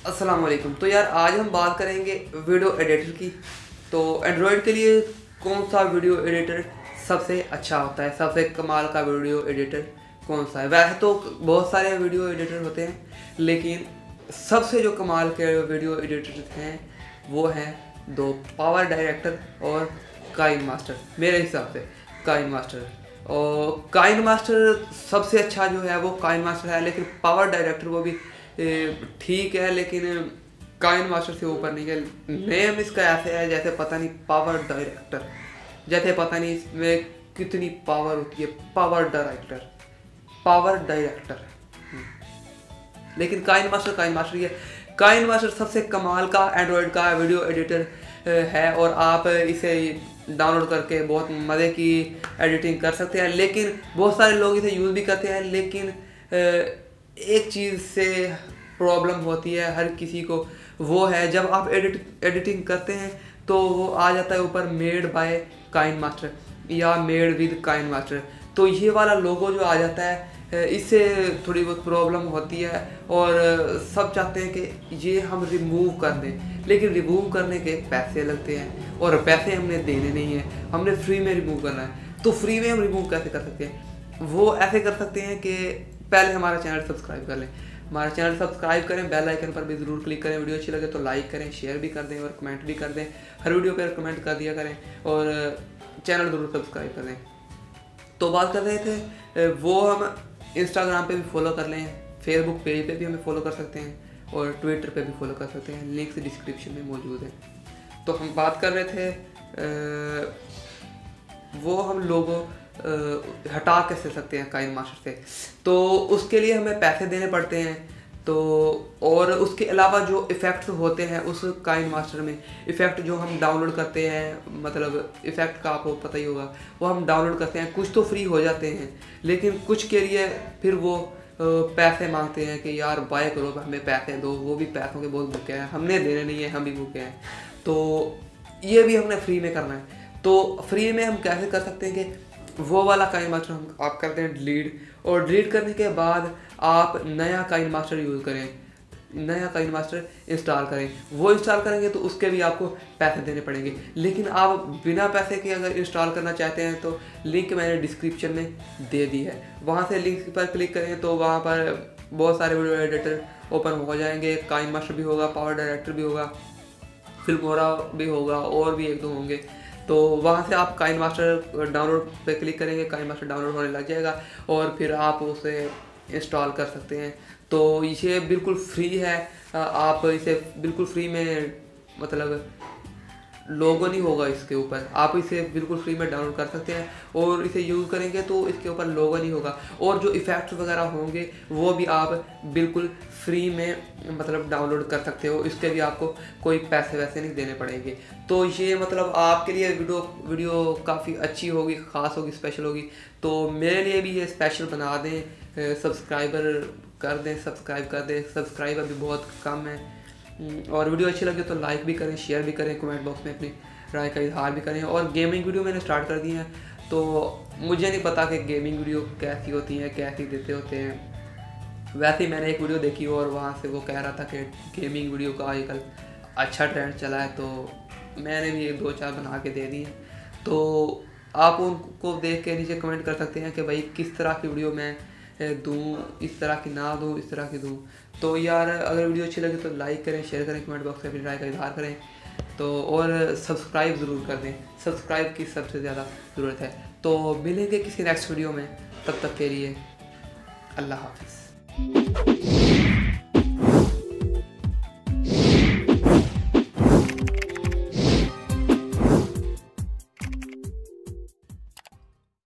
अस्सलाम वालेकुम तो यार, आज हम बात करेंगे वीडियो एडिटर की। तो एंड्रॉयड के लिए कौन सा वीडियो एडिटर सबसे अच्छा होता है? सबसे कमाल का वीडियो एडिटर कौन सा है? वैसे तो बहुत सारे वीडियो एडिटर होते हैं, लेकिन सबसे जो कमाल के वीडियो एडिटर हैं, वो हैं दो पावर डायरेक्टर और काइन मास्टर मेरे हिसाब से काइन मास्टर और काइन मास्टर सबसे अच्छा जो है, वो काइन मास्टर है, लेकिन पावर डायरेक्टर वो भी ठीक है, लेकिन काइन मास्टर से ऊपर नहीं है नेम इसका ऐसे है जैसे पता नहीं पावर डायरेक्टर जैसे पता नहीं इसमें कितनी पावर होती है। पावर डायरेक्टर पावर डायरेक्टर लेकिन काइन मास्टर काइन मास्टर ये, काइन मास्टर सबसे कमाल का एंड्रॉयड का वीडियो एडिटर है और आप इसे डाउनलोड करके बहुत मज़े की एडिटिंग कर सकते हैं। लेकिन बहुत सारे लोग इसे यूज़ भी करते हैं, लेकिन एक चीज़ से प्रॉब्लम होती है हर किसी को, वो है जब आप एडिट एडिटिंग करते हैं तो वो आ जाता है ऊपर मेड बाय काइन मास्टर या मेड विद काइन मास्टर तो ये वाला लोगो जो आ जाता है, इससे थोड़ी बहुत प्रॉब्लम होती है और सब चाहते हैं कि ये हम रिमूव कर दें। लेकिन रिमूव करने के पैसे लगते हैं और पैसे हमने देने नहीं हैं। हमने फ्री में रिमूव करना है। तो फ्री में हम रिमूव कैसे कर सकते हैं? वो ऐसे कर सकते हैं कि पहले हमारा चैनल सब्सक्राइब कर लें। हमारा चैनल सब्सक्राइब करें, बेल आइकन पर भी ज़रूर क्लिक करें। वीडियो अच्छी लगे तो लाइक करें, शेयर भी कर दें और कमेंट भी कर दें। हर वीडियो पर कमेंट कर दिया करें और चैनल ज़रूर सब्सक्राइब कर दें। तो बात कर रहे थे वो हम इंस्टाग्राम पे भी फॉलो कर लें फेसबुक पेज पे भी हमें फॉलो कर सकते हैं और ट्विटर पे भी फॉलो कर सकते हैं। लिंक्स डिस्क्रिप्शन में मौजूद हैं। तो हम बात कर रहे थे वो हम लोगों हटा कैसे सकते हैं काइन मास्टर से। तो उसके लिए हमें पैसे देने पड़ते हैं। तो और उसके अलावा जो इफ़ेक्ट्स होते हैं उस काइन मास्टर में इफ़ेक्ट जो हम डाउनलोड करते हैं मतलब इफ़ेक्ट का आपको पता ही होगा, वो हम डाउनलोड करते हैं, कुछ तो फ्री हो जाते हैं। लेकिन कुछ के लिए फिर वो पैसे मांगते हैं कि यार बाय करो, हमें पैसे दो, वो भी पैसों के बहुत भूखे हैं, हमने देने नहीं है, हम भी भूखे हैं। तो ये भी हमने फ्री में करना है। तो फ्री में हम कैसे कर सकते हैं कि वो वाला काइन मास्टर हम आप करते हैं डिलीट और डिलीट करने के बाद आप नया काइन मास्टर यूज़ करें. नया काइन मास्टर इंस्टॉल करें. वो इंस्टॉल करेंगे तो उसके भी आपको पैसे देने पड़ेंगे. लेकिन आप बिना पैसे के अगर इंस्टॉल करना चाहते हैं तो लिंक मैंने डिस्क्रिप्शन में दे दी है. वहाँ से लिंक पर क्लिक करें तो वहाँ पर बहुत सारे वीडियो एडिटर ओपन हो जाएँगे. काइन मास्टर भी होगा पावर डायरेक्टर भी होगा फिल्मोरा भी होगा, और भी एक दो होंगे. तो वहाँ से आप काइन मास्टर डाउनलोड पर क्लिक करेंगे काइन मास्टर डाउनलोड होने लग जाएगा और फिर आप उसे इंस्टॉल कर सकते हैं। तो ये बिल्कुल फ्री है। आप इसे बिल्कुल फ्री में मतलब लोगो नहीं होगा इसके ऊपर। आप इसे बिल्कुल फ्री में डाउनलोड कर सकते हैं और इसे यूज़ करेंगे तो इसके ऊपर लोगो नहीं होगा। और जो इफ़ेक्ट्स वगैरह होंगे, वो भी आप बिल्कुल फ्री में मतलब डाउनलोड कर सकते हो। इसके भी आपको कोई पैसे वैसे नहीं देने पड़ेंगे। तो ये मतलब आपके लिए वीडियो वीडियो काफ़ी अच्छी होगी, ख़ास होगी स्पेशल होगी। तो मेरे लिए भी ये स्पेशल बना दें। सब्सक्राइबर कर दें सब्सक्राइब कर दें। सब्सक्राइबर भी बहुत कम है। और वीडियो अच्छी लगे तो लाइक भी करें शेयर भी करें कमेंट बॉक्स में अपनी राय का इजहार भी करें। और गेमिंग वीडियो मैंने स्टार्ट कर दी है तो मुझे नहीं पता कि गेमिंग वीडियो कैसी होती हैं, कैसी देते होते हैं। वैसे ही मैंने एक वीडियो देखी और वहाँ से वो कह रहा था कि गेमिंग वीडियो का आजकल अच्छा ट्रेंड चला है तो मैंने भी एक दो चार बना के दे दी हैं। तो आप उनको देख के नीचे कमेंट कर सकते हैं कि भाई किस तरह की वीडियो मैं दूँ, इस तरह की ना दूँ, इस तरह की दूँ। तो यार, अगर वीडियो अच्छी लगे तो लाइक करें शेयर करें कमेंट बॉक्स में अपनी राय का इजहार करें। तो और सब्सक्राइब ज़रूर कर दें। सब्सक्राइब की सबसे ज़्यादा ज़रूरत है। तो मिलेंगे किसी नेक्स्ट वीडियो में। तब तक के लिए अल्लाह हाफिज़।